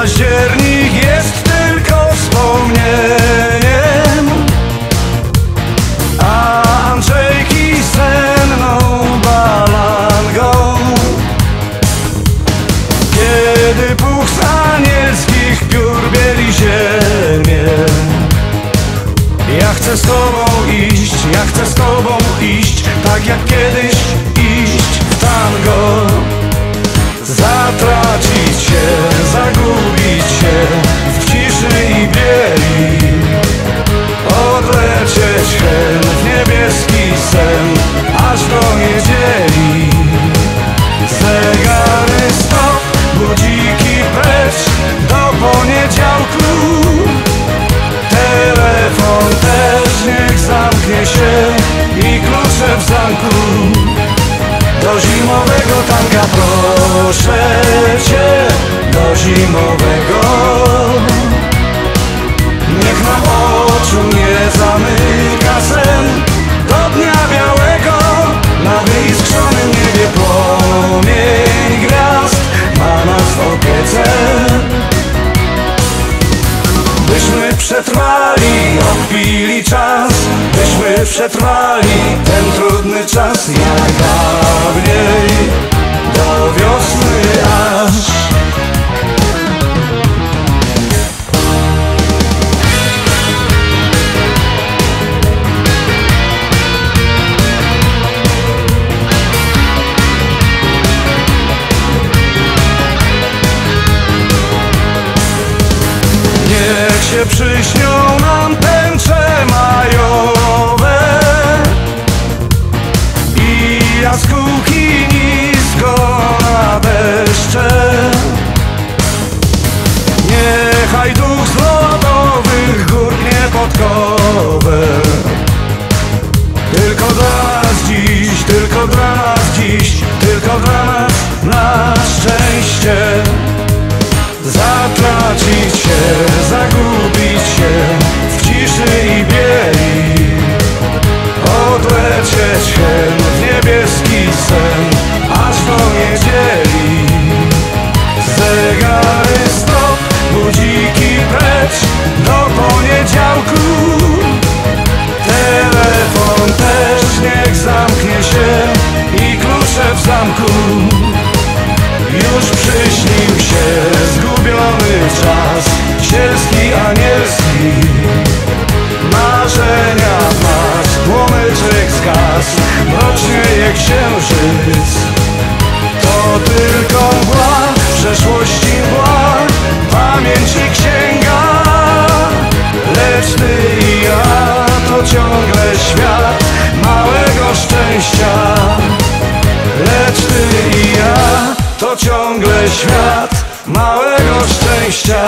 październik jest tylko wspomnieniem. A Andrzejki senną balangą. Kiedy puch z anielskich piór bieli ziemię. Ja chcę z tobą iść, ja chcę z tobą iść Tak jak kiedyś się i klucze w zamku. Do zimowego tanka proszę cię Do zimowego. Niech nam oczu nie zamyka sen Do dnia białego. Na wyiskrzonym niebie płomień gwiazd Ma nas w opiece. Byśmy przetrwali, odbili czas Przetrwali ten trudny czas Jak dawniej do wiosny aż. Niech się przyśnią Niechaj duch z lodowych gór niepodkowe Tylko dla nas dziś, tylko dla nas dziś Tylko dla nas na szczęście już przyśnił się zgubiony czas. Sielski, anielski. Marzenia masz, płomyczek zgasł. Mrocznieje księżyc. To tylko mgła, przeszłości mgła. Pamięci księga. Lecz ty i ja to ciągle świat. Małego szczęścia to ciągle świat małego szczęścia